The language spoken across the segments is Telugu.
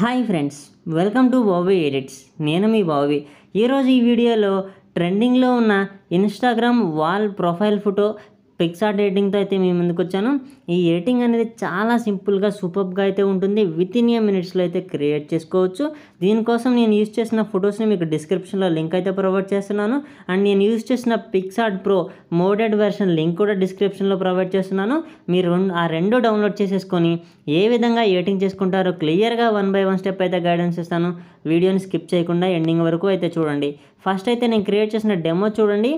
Hi friends welcome to Bobby edits. నేను మీ బాబీ. ఈరోజు ఈ వీడియోలో ట్రెండింగ్లో ఉన్న Instagram wall profile photo PicsArt ఎడిటింగ్తో అయితే మీ ముందుకు వచ్చాను. ఈ ఎడిటింగ్ అనేది చాలా సింపుల్గా సూపర్గా అయితే ఉంటుంది. విత్ ఇన్ ఏ మినిట్స్లో అయితే క్రియేట్ చేసుకోవచ్చు. దీనికోసం నేను యూజ్ చేసిన ఫొటోస్ని మీకు డిస్క్రిప్షన్లో లింక్ అయితే ప్రొవైడ్ చేస్తున్నాను. అండ్ నేను యూజ్ చేసిన PicsArt pro modded version link కూడా డిస్క్రిప్షన్లో ప్రొవైడ్ చేస్తున్నాను. మీరు రెండు ఆ రెండు డౌన్లోడ్ చేసేసుకొని ఏ విధంగా ఎడిటింగ్ చేసుకుంటారో క్లియర్గా వన్ బై వన్ స్టెప్ అయితే గైడెన్స్ ఇస్తాను. వీడియోని స్కిప్ చేయకుండా ఎండింగ్ వరకు అయితే చూడండి. ఫస్ట్ అయితే నేను క్రియేట్ చేసిన డెమో చూడండి.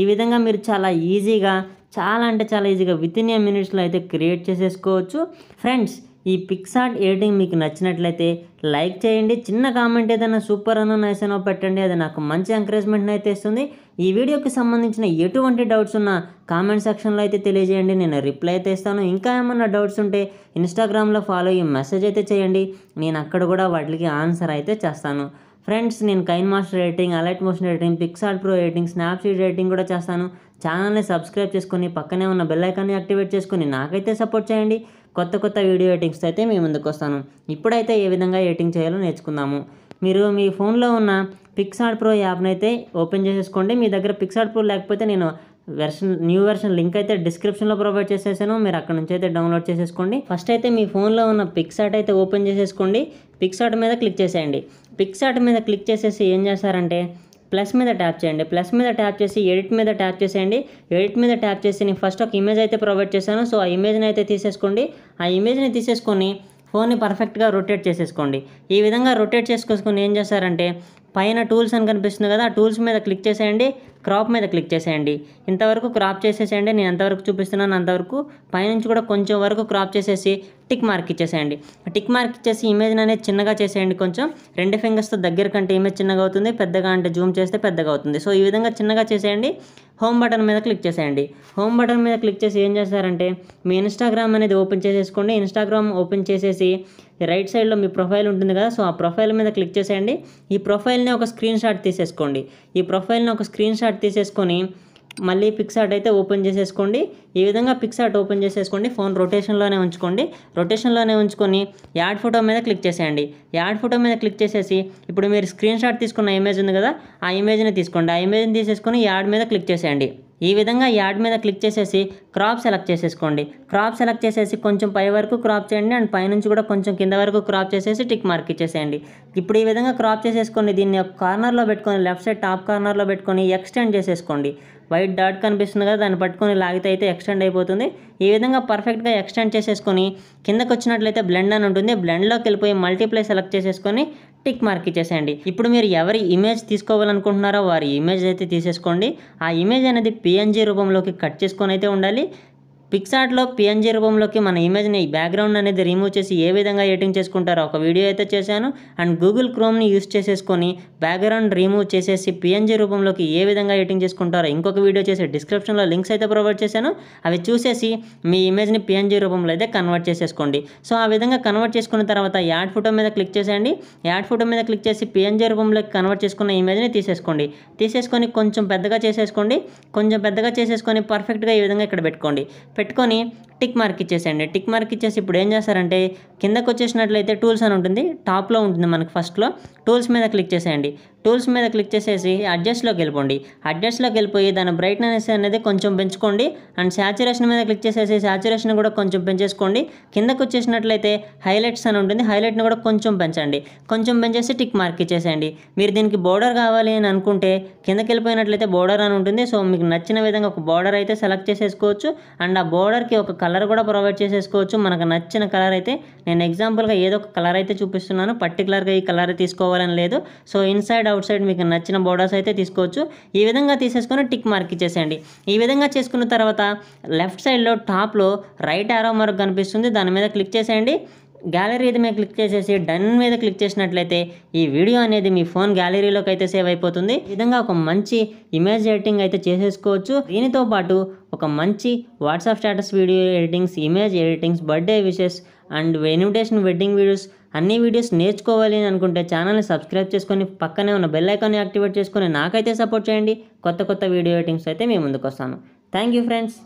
ఈ విధంగా మీరు చాలా ఈజీగా చాలా అంటే చాలా ఈజీగా విత్ ఇన్ ఏ మినిట్స్లో అయితే క్రియేట్ చేసేసుకోవచ్చు. ఫ్రెండ్స్ ఈ పిక్సార్ట్ ఎడిటింగ్ మీకు నచ్చినట్లయితే లైక్ చేయండి. చిన్న కామెంట్ ఏదైనా సూపర్ అనో నైస్ అనో పెట్టండి. అది నాకు మంచి ఎంకరేజ్మెంట్ని అయితే ఇస్తుంది. ఈ వీడియోకి సంబంధించిన ఎటువంటి డౌట్స్ ఉన్నా కామెంట్ సెక్షన్లో అయితే తెలియజేయండి. నేను రిప్లై అయితే ఇస్తాను. ఇంకా ఏమన్నా డౌట్స్ ఉంటే ఇన్స్టాగ్రామ్లో ఫాలో అయ్యి మెసేజ్ అయితే చేయండి. నేను అక్కడ కూడా వాటికి ఆన్సర్ అయితే చేస్తాను. ఫ్రెండ్స్ నేను KineMaster editing Alight Motion editing PicsArt pro editing Snapseed editing కూడా చేస్తాను. ఛానల్ని సబ్స్క్రైబ్ చేసుకుని పక్కనే ఉన్న బెల్ ఐకాన్ని యాక్టివేట్ చేసుకుని నాకైతే సపోర్ట్ చేయండి. కొత్త కొత్త వీడియో ఎడిటింగ్స్ అయితే మీ ముందుకు వస్తాను. ఇప్పుడైతే ఏ విధంగా ఎడిటింగ్ చేయాలో నేర్చుకుందాము. మీరు మీ ఫోన్లో ఉన్న పిక్సార్ట్ ప్రో యాప్ని అయితే ఓపెన్ చేసేసుకోండి. మీ దగ్గర పిక్సార్ట్ ప్రో లేకపోతే నేను వెర్షన్ న్యూ వెర్షన్ లింక్ అయితే డిస్క్రిప్షన్లో ప్రొవైడ్ చేసేసాను. మీరు అక్కడ నుంచి అయితే డౌన్లోడ్ చేసేసుకోండి. ఫస్ట్ అయితే మీ ఫోన్లో ఉన్న పిక్సార్ట్ అయితే ఓపెన్ చేసేసుకోండి. పిక్సార్ట్ మీద క్లిక్ చేసేయండి. పిక్సార్ట్ మీద క్లిక్ చేసేసి ఏం చేస్తారంటే ప్లస్ మీద ట్యాప్ చేయండి. ప్లస్ మీద ట్యాప్ చేసి ఎడిట్ మీద ట్యాప్ చేసేయండి. ఎడిట్ మీద ట్యాప్ చేసి నేను ఫస్ట్ ఒక ఇమేజ్ అయితే ప్రొవైడ్ చేశాను. సో ఆ ఇమేజ్ని అయితే తీసేసుకోండి. ఆ ఇమేజ్ని తీసేసుకొని ఫోన్ని పర్ఫెక్ట్గా రొటేట్ చేసేసుకోండి. ఈ విధంగా రొటేట్ చేసుకొని ఏం చేస్తారంటే పైన టూల్స్ అని కనిపిస్తుంది కదా ఆ టూల్స్ మీద క్లిక్ చేసేయండి. క్రాప్ మీద క్లిక్ చేసేయండి. ఇంతవరకు క్రాప్ చేసేసేయండి. నేను ఎంతవరకు చూపిస్తున్నాను అంతవరకు పైనుంచి కూడా కొంచెం వరకు క్రాప్ చేసేసి టిక్ మార్క్ ఇచ్చేసేయండి. టిక్ మార్క్ ఇచ్చేసి ఇమేజ్ అనేది చిన్నగా చేసేయండి కొంచెం. రెండు ఫింగర్స్తో దగ్గర కంటే ఇమేజ్ చిన్నగా అవుతుంది. పెద్దగా అంటే జూమ్ చేస్తే పెద్దగా అవుతుంది. సో ఈ విధంగా చిన్నగా చేసేయండి. హోమ్ బటన్ మీద క్లిక్ చేసేయండి. హోమ్ బటన్ మీద క్లిక్ చేసి ఏం చేస్తారంటే మీ ఇన్స్టాగ్రామ్ అనేది ఓపెన్ చేసేసుకోండి. ఇన్స్టాగ్రామ్ ఓపెన్ చేసేసి రైట్ సైడ్లో మీ ప్రొఫైల్ ఉంటుంది కదా సో ఆ ప్రొఫైల్ మీద క్లిక్ చేసేయండి. ఈ ప్రొఫైల్ని ఒక స్క్రీన్ షాట్ తీసేసుకోండి. ఈ ప్రొఫైల్ని ఒక స్క్రీన్ షాట్ తీసేసుకొని మళ్ళీ పిక్సార్ట్ అయితే ఓపెన్ చేసేసుకోండి. ఈ విధంగా పిక్సార్ట్ ఓపెన్ చేసేసుకోండి. ఫోన్ రొటేషన్లోనే ఉంచుకోండి. రొటేషన్లోనే ఉంచుకొని యాడ్ ఫోటో మీద క్లిక్ చేసేయండి. యాడ్ ఫోటో మీద క్లిక్ చేసేసి ఇప్పుడు మీరు స్క్రీన్ షాట్ తీసుకున్న ఇమేజ్ ఉంది కదా ఆ ఇమేజ్ని తీసుకోండి. ఆ ఇమేజ్ని తీసేసుకొని యాడ్ మీద క్లిక్ చేసేయండి. ఈ విధంగా యాడ్ మీద క్లిక్ చేసేసి క్రాప్ సెలెక్ట్ చేసేసుకోండి. క్రాప్ సెలెక్ట్ చేసేసి కొంచెం పై వరకు క్రాప్ చేయండి. అండ్ పైనుంచి కూడా కొంచెం కింద వరకు క్రాప్ చేసేసి టిక్ మార్క్ ఇచ్చేసేయండి. ఇప్పుడు ఈ విధంగా క్రాప్ చేసేసుకొని దీన్ని ఒక కార్నర్లో పెట్టుకొని లెఫ్ట్ సైడ్ టాప్ కార్నర్లో పెట్టుకొని ఎక్స్టెండ్ చేసేసుకోండి. వైట్ డాట్ కనిపిస్తుంది కదా దాన్ని పట్టుకొని లాగితే అయితే ఎక్స్టెండ్ అయిపోతుంది. ఈ విధంగా పర్ఫెక్ట్గా ఎక్స్టెండ్ చేసేసుకొని కిందకు వచ్చినట్లయితే బ్లెండ్ అని ఉంటుంది. బ్లెండ్లోకి వెళ్ళిపోయి మల్టీప్లై సెలెక్ట్ చేసేసుకొని టిక్ మార్క్ ఇచ్చేసేయండి. ఇప్పుడు మీరు ఎవరి ఇమేజ్ తీసుకోవాలనుకుంటున్నారో వారి ఇమేజ్ అయితే తీసేసుకోండి. ఆ ఇమేజ్ అనేది పిఎన్జీ రూపంలోకి కట్ చేసుకొని అయితే ఉండాలి. పిక్సార్ట్లో పిఎన్జీ రూపంలోకి మన ఇమేజ్ని బ్యాక్గ్రౌండ్ అనేది రిమూవ్ చేసి ఏ విధంగా ఎడిటింగ్ చేసుకుంటారో ఒక వీడియో అయితే చేశాను. అండ్ గూగుల్ క్రోమ్ని యూస్ చేసేసుకొని బ్యాక్గ్రౌండ్ రిమూవ్ చేసేసి పిఎన్జీ రూపంలోకి ఏ విధంగా ఎడిటింగ్ చేసుకుంటారో ఇంకొక వీడియో చేసి డిస్క్రిప్షన్లో లింక్స్ అయితే ప్రొవైడ్ చేశాను. అవి చూసేసి మీ ఇమేజ్ని పిఎన్జీ రూపంలో అయితే కన్వర్ట్ చేసేసుకోండి. సో ఆ విధంగా కన్వర్ట్ చేసుకున్న తర్వాత యాడ్ ఫోటో మీద క్లిక్ చేసేయండి. యాడ్ ఫోటో మీద క్లిక్ చేసి పిఎన్జీ రూపంలోకి కన్వర్ట్ చేసుకున్న ఇమేజ్ని తీసేసుకోండి. తీసేసుకొని కొంచెం పెద్దగా చేసేసుకోండి. కొంచెం పెద్దగా చేసేసుకొని పర్ఫెక్ట్గా ఈ విధంగా ఇక్కడ పెట్టుకోండి. పెట్టుకొని టిక్ మార్క్ ఇచ్చేసేయండి. టిక్ మార్క్ ఇచ్చేసి ఇప్పుడు ఏం చేస్తారంటే కిందకు వచ్చేసినట్లయితే టూల్స్ అని ఉంటుంది టాప్లో ఉంటుంది మనకు ఫస్ట్లో టూల్స్ మీద క్లిక్ చేసేయండి. టూల్స్ మీద క్లిక్ చేసేసి అడ్జస్ట్లోకి వెళ్ళిపోండి. అడ్జస్ట్లోకి వెళ్ళిపోయి దాని బ్రైట్నెస్ అనేది కొంచెం పెంచుకోండి. అండ్ శాచురేషన్ మీద క్లిక్ చేసేసి శాచురేషన్ కూడా కొంచెం పెంచేసుకోండి. కిందకు వచ్చేసినట్లయితే హైలైట్స్ అని ఉంటుంది. హైలైట్ని కూడా కొంచెం పెంచండి. కొంచెం పెంచేసి టిక్ మార్క్ ఇచ్చేసేయండి. మీరు దీనికి బోర్డర్ కావాలి అని అనుకుంటే కిందకి వెళ్ళిపోయినట్లయితే బోర్డర్ అని ఉంటుంది. సో మీకు నచ్చిన విధంగా ఒక బోర్డర్ అయితే సెలెక్ట్ చేసేసుకోవచ్చు. అండ్ ఆ బోర్డర్కి ఒక కలర్ కూడా ప్రొవైడ్ చేసేసుకోవచ్చు. మనకు నచ్చిన కలర్ అయితే నేను ఎగ్జాంపుల్గా ఏదో ఒక కలర్ అయితే చూపిస్తున్నాను. పర్టికులర్గా ఈ కలర్ తీసుకోవాలని లేదు. సో ఇన్సైడ్ అవుట్ సైడ్ మీకు నచ్చిన బోర్డర్స్ అయితే తీసుకోవచ్చు. ఈ విధంగా తీసేసుకొని టిక్ మార్క్ ఇచ్చేసేయండి. ఈ విధంగా చేసుకున్న తర్వాత లెఫ్ట్ సైడ్లో టాప్లో రైట్ ఆరో మార్క్ కనిపిస్తుంది. దాని మీద క్లిక్ చేసేయండి. గ్యాలరీ మీద క్లిక్ చేసేసి డన్ మీద క్లిక్ చేసినట్లయితే ఈ వీడియో అనేది మీ ఫోన్ గ్యాలరీలోకి అయితే సేవ్ అయిపోతుంది. ఈ విధంగా ఒక మంచి ఇమేజ్ ఎడిటింగ్ అయితే చేసేసుకోవచ్చు. దీనితో పాటు ఒక మంచి WhatsApp status video editings image editings birthday wishes and invitation wedding videos అన్ని వీడియోస్ నేర్చుకోవాలి అని అనుకుంటే ఛానల్ని సబ్స్క్రైబ్ చేసుకొని పక్కనే ఉన్న బెల్ ఐకాన్ని యాక్టివేట్ చేసుకొని నాకైతే సపోర్ట్ చేయండి. కొత్త కొత్త వీడియో ఎడిటింగ్స్ అయితే మీ ముందుకు వస్తాను థ్యాంక్ యూ ఫ్రెండ్స్